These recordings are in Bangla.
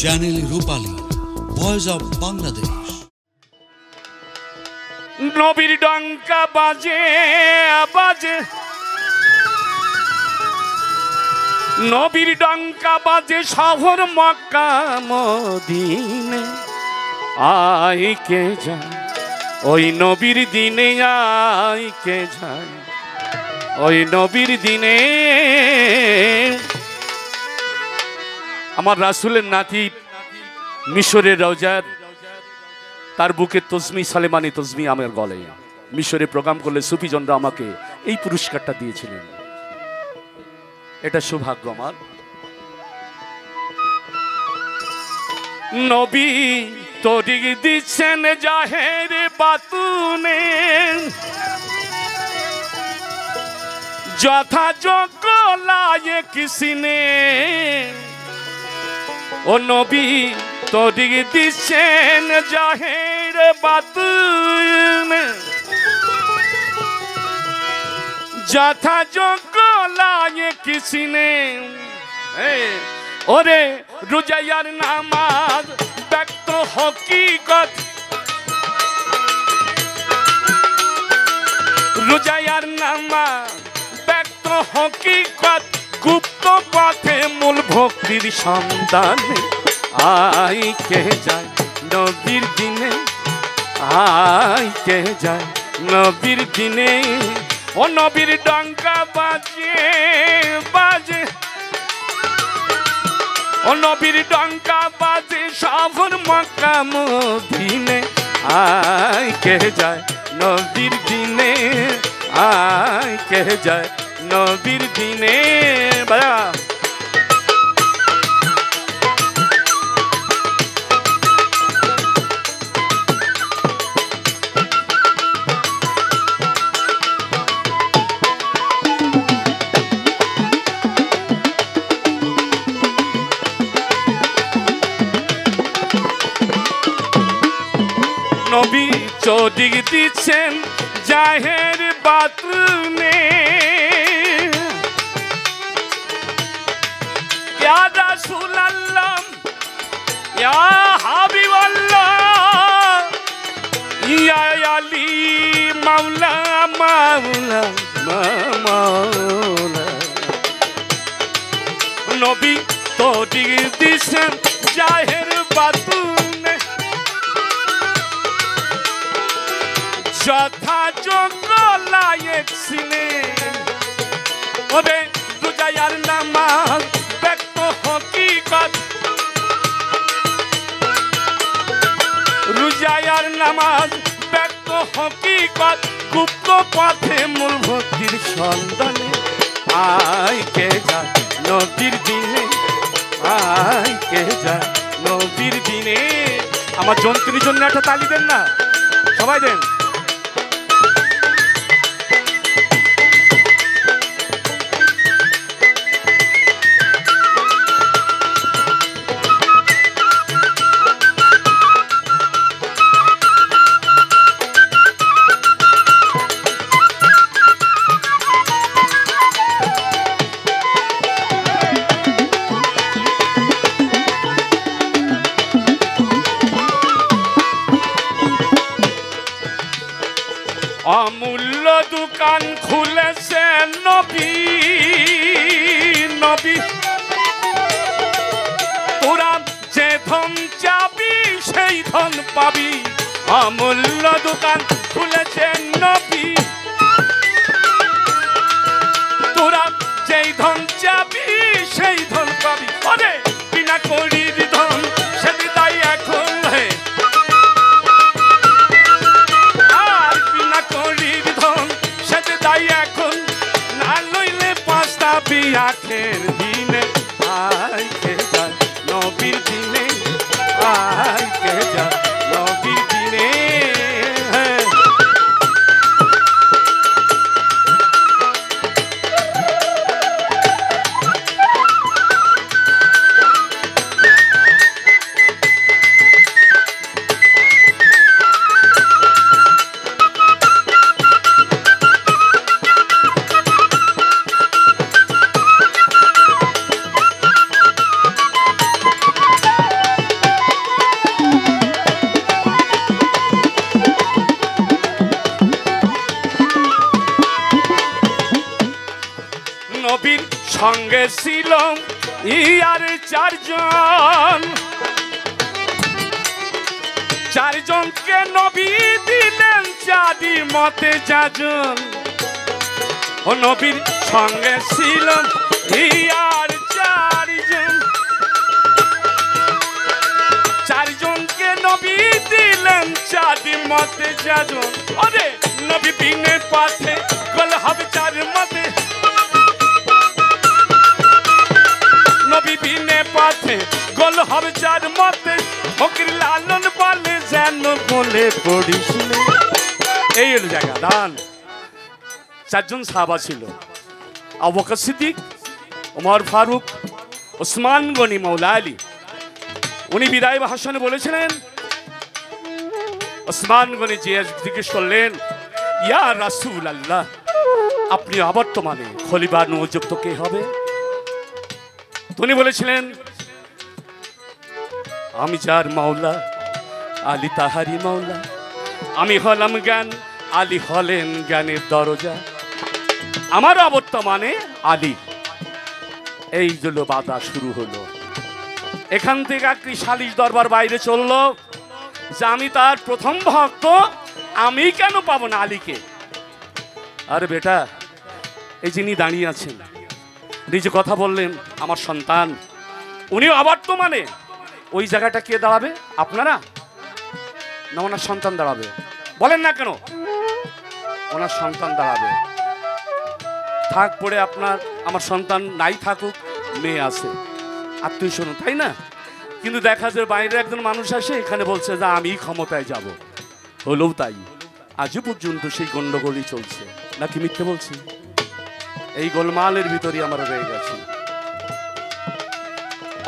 Channel Rupali voice of Bangladesh নবীর ডঙ্কা বাজে বাজে। নবীর ডঙ্কা বাজে শহর মক্কা, মদিনে। আই কে যায় ওই নবীর দিনে আই কে যায় ওই নবীর দিনে আমার রাসুলের নাতি মিশরের রওজার, তার বুকে তসমি সালেমানি তসমি আমার গলে। মিশরে প্রোগ্রাম করলে সুফিজনরা আমাকে এই পুরস্কারটা দিয়েছিলেন। এটা সৌভাগ্য আমার। নবী তরি দিচ্ছেন জাহের বাতুনে। যথাযোগ্য লায়ে কিসিনে ও নবী তরি দিচ্ছেন জাহের বাতুনে যথাযোগ্য লাগে কিসিনে ওরে রুজাইয়ার নামাজ ব্যক্ত হকিকত। রুজাইয়ার নামাজ ব্যক্ত হকিকত। গুপ্ত পথে মূল ভক্তির সন্ধানে আই কে যায় নবীর দিনে, আই কে যায় নবীর দিনে। ও নবীর ডঙ্কা বাজে বাজে। ও নবীর ডঙ্কা বাজে সফর মক্কা মদিনে আই কে যায় নবীর দিনে, আই কে যায় নবীর দিনে বাজা। নবী চৌদিক দিচ্ছেন জাহের বাতুনে। ইয়া রাসূলাল্লাহ ইয়া হাবিবাল্লাহ, ইয়া আলী মাওলা মাওলা মাওলা। নবী চৌদিক দিচ্ছেন জাহের বাতুনে। যথাযোগ্য লায়ক ছিলেন ওরে হকিকত গুপ্ত পথে মূল ভক্তির সন্ধানে। আয় কে যা নদীর দিনে আয় কে যা নদীর দিনে। আমার জন্তুর জন্য একটা তালি দেন না? সবাই দেন। অমূল্য দোকান খুলেছে নবী নবী। তোরা যে ধন চাবি, সেই ধন পাবি। অমূল্য দোকান খুলেছে নবী। তোরা যেই ধন চাবি, সেই ধন পাবি। ওরে, বিনা করির পাঁচটা বিয়াখের দিনে আই ছিল ইয়ার চারজন। চারজনকে নবী দিলেন চাঁদি মতে যাজন ও নবীর সঙ্গে ছিল ইয়ার চারজন। চারজনকে নবী দিলেন চাঁদি মতে যাজন ওরে নবী বিনে পাথে, গল হবে চার মতে। নবী বিনে পাথে গল হবে চার মতে ফকির লালন বলে যেন বলে পড়িস। এই হলো জায়গা দান চারজন সাহাবা ছিল। আবু বকর সিদ্দিক ওমর ফারুক, ওসমান গনি মৌলা আলী। উনি বিদায় ভাষণে বলেছিলেন, ওসমান গনি জিজ্ঞেস করলেন, ইয়া রাসূল আল্লাহ আপনি অবর্তমানে খলিফা নিযুক্ত কে হবে? উনি বলেছিলেন, আমি যার মাওলা, আলী তাহারি মাওলা। আমি হলাম জ্ঞান, আলী হলেন জ্ঞানের দরজা। আমার অবর্তমানে আলী। এই জন্য বাধা শুরু হলো। এখান থেকে একটি সালিশ দরবার বাইরে চলল, যে আমি তার প্রথম ভক্ত, আমি কেন পাবো না আলীকে? আরে বেটা, এই যিনি দাঁড়িয়ে আছেন নিজে কথা বললেন, আমার সন্তান, উনিও আবার তো মানে। ওই জায়গাটা কে দাঁড়াবে? আপনারা? না, ওনার সন্তান দাঁড়াবে। বলেন না কেন? ওনার সন্তান দাঁড়াবে। থাক পড়ে আপনার, আমার সন্তান নাই থাকুক, মেয়ে আছে। আত্মীয় শোনো, তাই না? কিন্তু দেখা যায় বাইরে একজন মানুষ আসে, এখানে বলছে যে আমি ক্ষমতায় যাব। হলেও তাই। আজও পর্যন্ত সেই গণ্ডগোলই চলছে। নাকি মিথ্যে বলছি এই গোলমালের ভিতরই আমরা রয়ে গেছি।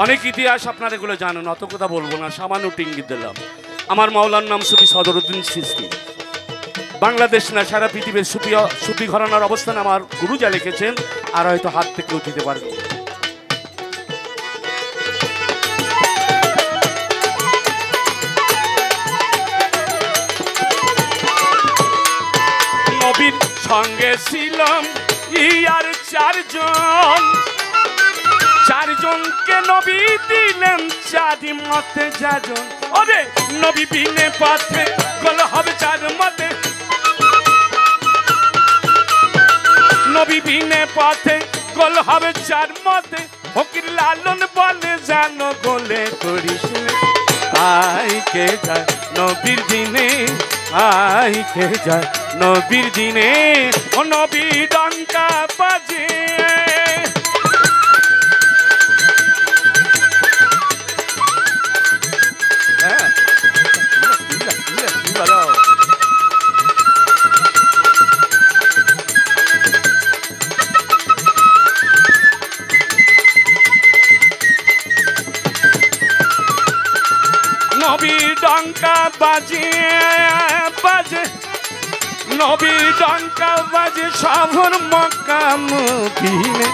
অনেক ইতিহাস আপনারা এগুলো জানেন, অত কথা বলব না, সামান্য টিঙ্গি দিলাম। আমার মাওলার নাম সুফি সদরুদ্দিন সিস্তি। বাংলাদেশ না, সারা পৃথিবীর সুফি সুফি ঘরানার অবস্থান আমার গুরুজা লিখেছেন, আর হয়তো হাত থেকেও দিতে পারেন। নবীর সঙ্গে ছিলাম ইয়ার চারজন। চারজনকে নবী দিলেন চারি মতে যাজন। ওরে নবী বিনে পথে গল হবে চার মতে। নবী বিনে পথে গল হবে চার মতে। ফকির লালন বলে, জানো গোলে করিস। আই কে যায় নবীর দিনে আই কে যায় নবীর দিনে ও নবী ডঙ্কা বাজে। নবী ডঙ্কা বাজে। বাজে, নবী ডঙ্কা বাজে শহর মক্কা মদিনে।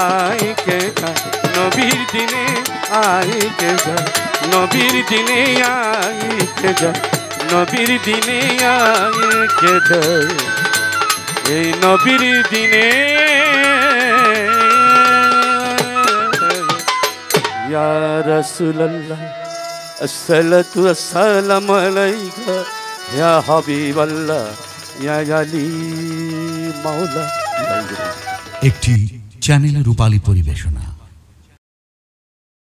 আই কে নবীর দিনে আই কে নবীর দিনে আই কে নবীর দিনে আই কে এই নবীর দিনে। ইয়া রাসূলুল্লাহ, আসসালাতু আসসালামু আলাইকা। ইয়া হাবিবাল্লাহ ইয়া আলী মাওলা। একটি চ্যানেল রূপালী পরিবেশনা।